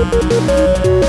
Música